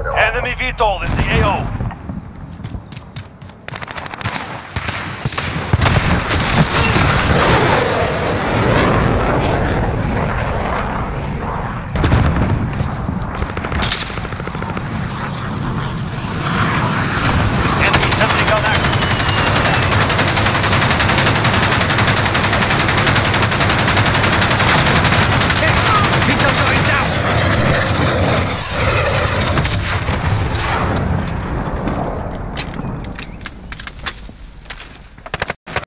Enemy VTOL, it's the AO.